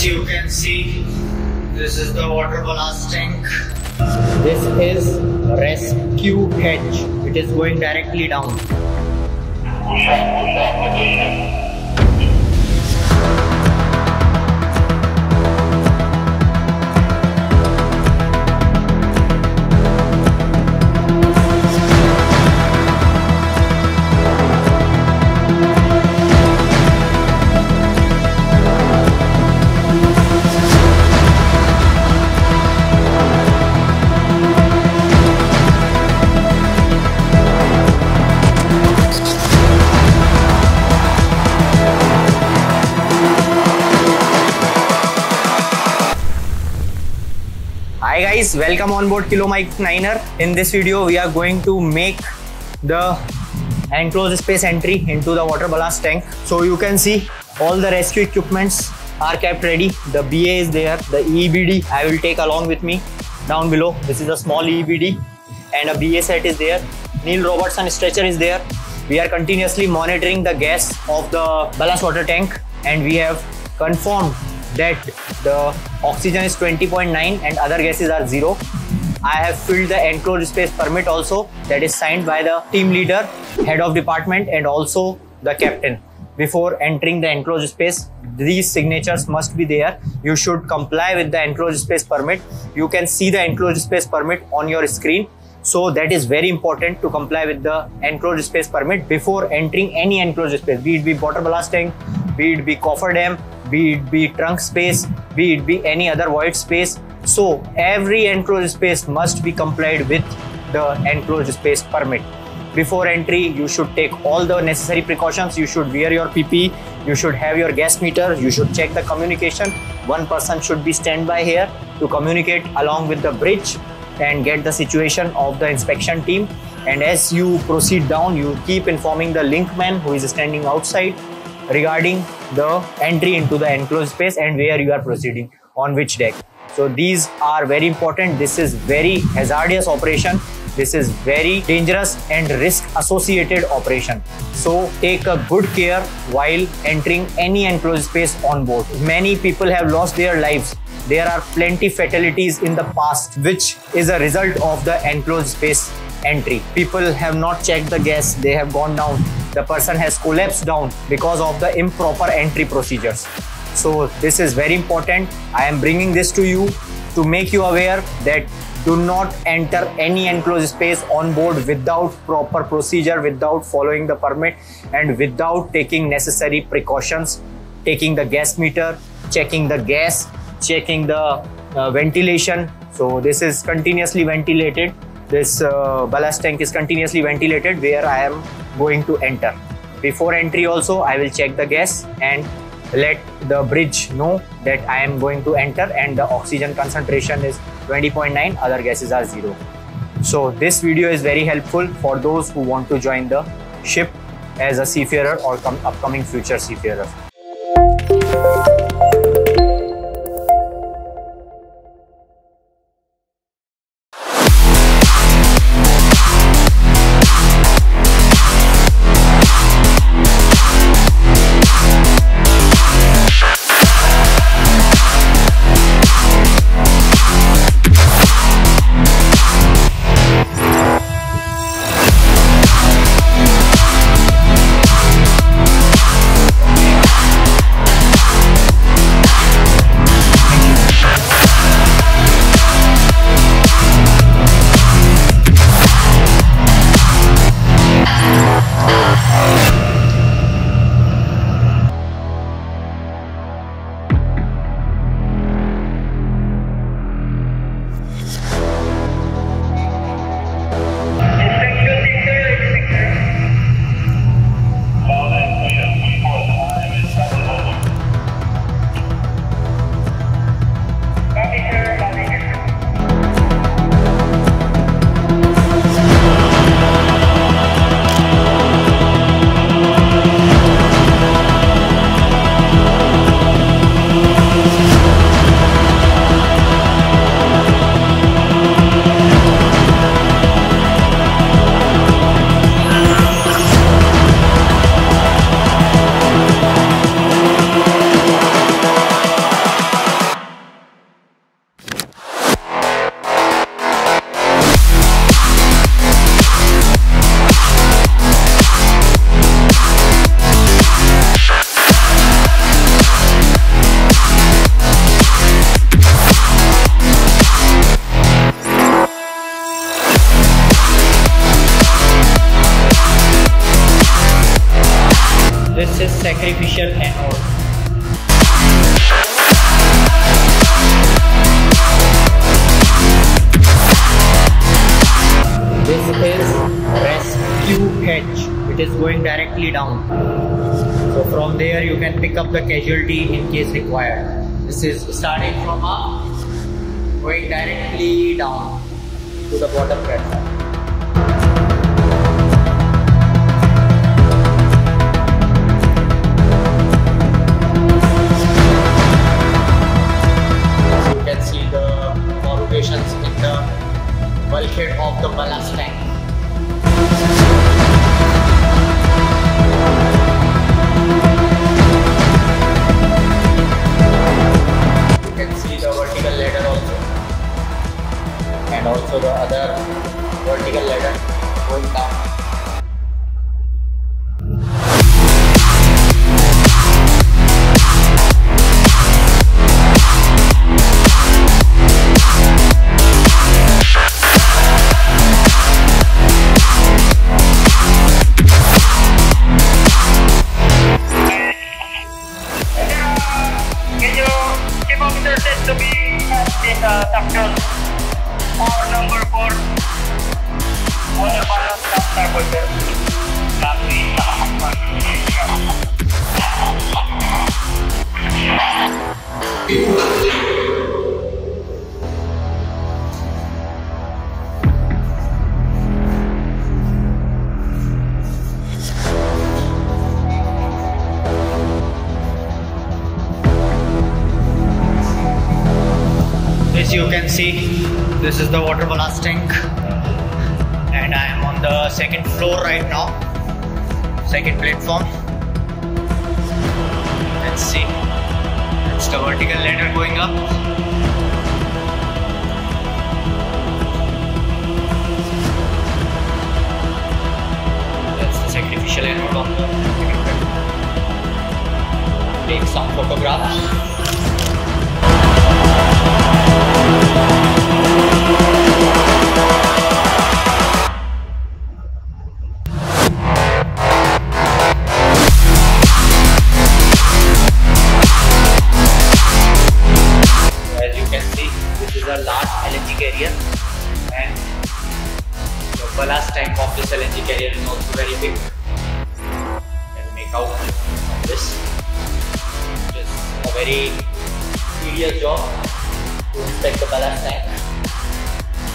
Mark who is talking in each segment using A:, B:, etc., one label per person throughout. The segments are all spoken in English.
A: You can see this is the water ballast tank.
B: This is rescue hatch. It is going directly down. Welcome on board Kilo Mike Niner. In this video, we are going to make the enclosed space entry into the water ballast tank. So you can see all the rescue equipments are kept ready. The BA is there, the EBD I will take along with me down below. This is a small EBD and a BA set is there. Neil Robertson stretcher is there. We are continuously monitoring the gas of the ballast water tank and we have confirmed that the oxygen is 20.9 and other gases are zero. I have filled the enclosed space permit also that is signed by the team leader, head of department and also the captain. Before entering the enclosed space, these signatures must be there. You should comply with the enclosed space permit. You can see the enclosed space permit on your screen. So that is very important to comply with the enclosed space permit before entering any enclosed space, be it be water blasting, be it be coffer dam, be it be trunk space, be it be any other void space. So every enclosed space must be complied with the enclosed space permit. Before entry, you should take all the necessary precautions. You should wear your PPE. You should have your gas meter. You should check the communication. One person should be standby here to communicate along with the bridge and get the situation of the inspection team. And as you proceed down, you keep informing the linkman who is standing outside regarding the entry into the enclosed space and where you are proceeding on which deck. So these are very important. This is very hazardous operation. This is very dangerous and risk associated operation. So take a good care while entering any enclosed space on board. Many people have lost their lives. There are plenty fatalities in the past which is a result of the enclosed space entry. People have not checked the gas. They have gone down the person has collapsed down because of the improper entry procedures. So this is very important. I am bringing this to you to make you aware that do not enter any enclosed space on board without proper procedure, without following the permit and without taking necessary precautions, taking the gas meter, checking the gas, checking the uh, ventilation. So this is continuously ventilated. This uh, ballast tank is continuously ventilated where I am going to enter. Before entry also, I will check the gas and let the bridge know that I am going to enter and the oxygen concentration is 20.9, other gases are zero. So this video is very helpful for those who want to join the ship as a seafarer or upcoming future seafarer. Hatch. It is going directly down. So from there you can pick up the casualty in case required. This is starting from up, going directly down to the bottom platform. You can see,
C: this
B: is the water ballast tank and I am on the second floor right now, second platform. Let's see, it's the vertical ladder going up. This LNG carrier is also very big. Can make out from this. It is a very tedious job to inspect the ballast tank.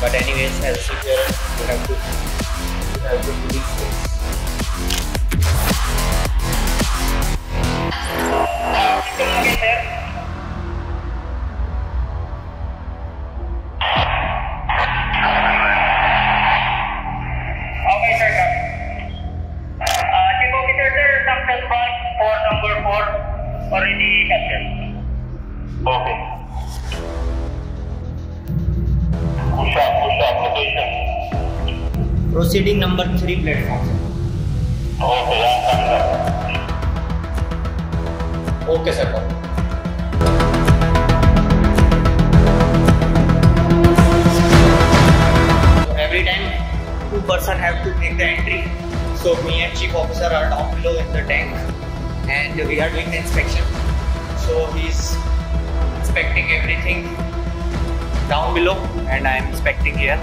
B: But anyways, as a seafarer, you have to you have to do these things.
C: Okay, sir. Okay.
B: So every time two person have to take the entry. So me and chief officer are down below in the tank, and we are doing the inspection. So he's inspecting everything down below, and I am inspecting here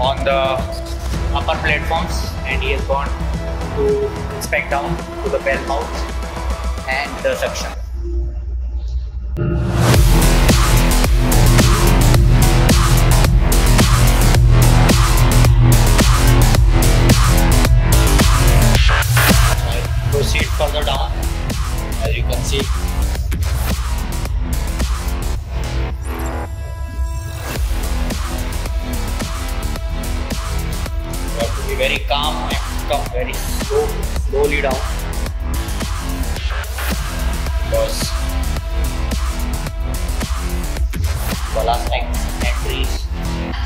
B: on the upper platforms, and he has gone to inspect down to the bell mouth and the suction. I proceed further down as you can see you have to be very calm and come very slow slowly down tank entries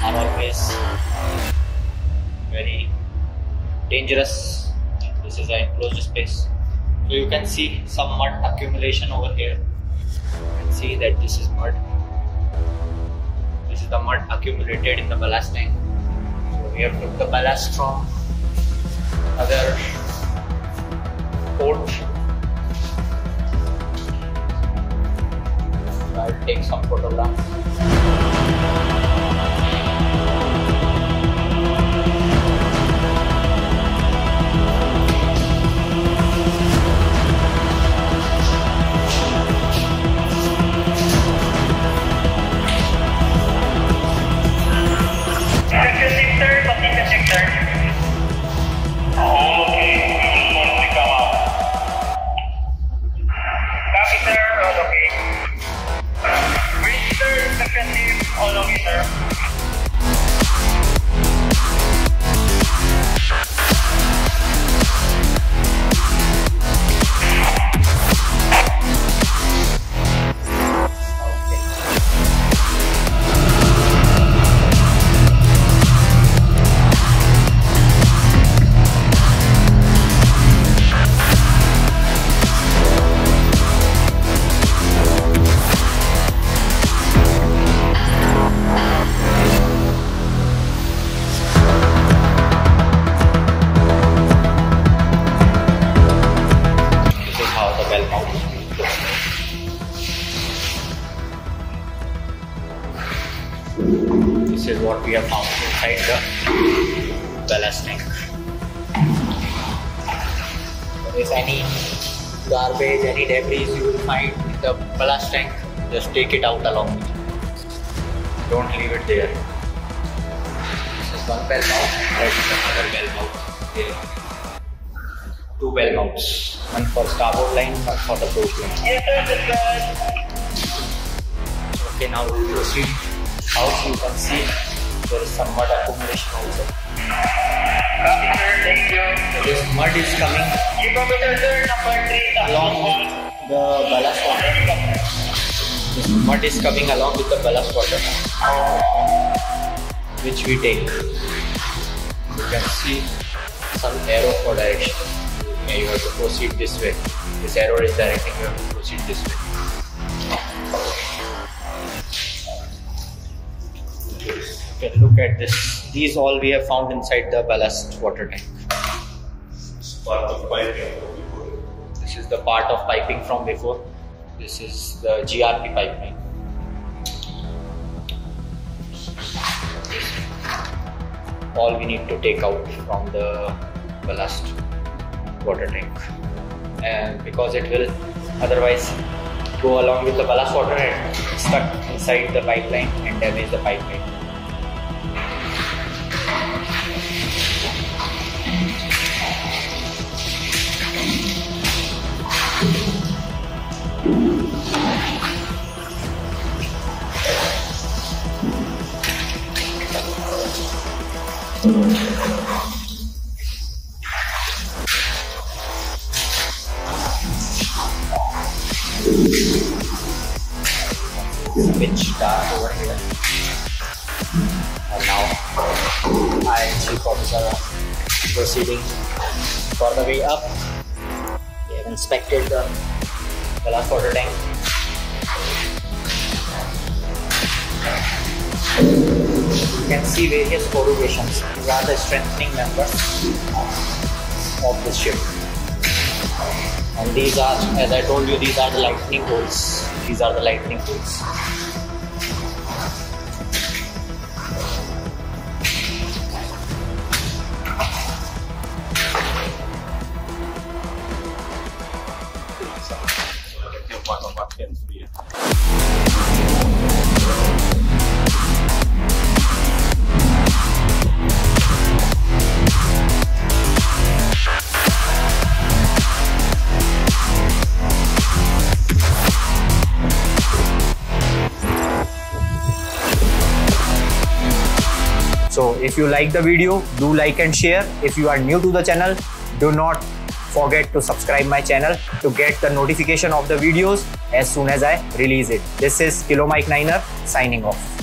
B: are always very dangerous. This is an enclosed space. So you can see some mud accumulation over here. You can see that this is mud. This is the mud accumulated in the ballast tank. So we have took the ballast from other port is what we have found inside the ballast tank. If any garbage, any debris you will find in the ballast tank, just take it out along with you. Don't leave it there. This is one bell mouth, that is another bell mouth. Here two bell mouths, one for starboard line, one for the port line. Okay, now we'll proceed out. You can see there is some mud accumulation also. This mud is coming
C: Chief Officer, sir. Number 3.
B: along with the ballast water. This mud is coming along with the ballast water, which we take. You can see some arrow for direction. Yeah, you have to proceed this way. This arrow is directing you have to proceed this way. You can look at this. These all we have found inside the ballast water tank.
D: part of piping.
B: This is the part of piping from before. This is the GRP pipeline. All we need to take out from the ballast water tank, and because it will otherwise go along with the ballast water and stuck inside the pipeline and damage the pipeline. Which dark over here. And now I and Chief are proceeding for the way up. We have inspected the ballast water tank. You can see various corrugations. The strengthening members of the ship. And these are, as I told you, these are the lightning bolts. These are the lightning holes. If you like the video, do like and share. If you are new to the channel, do not forget to subscribe my channel to get the notification of the videos as soon as I release it. This is Kilo Mike Niner signing off.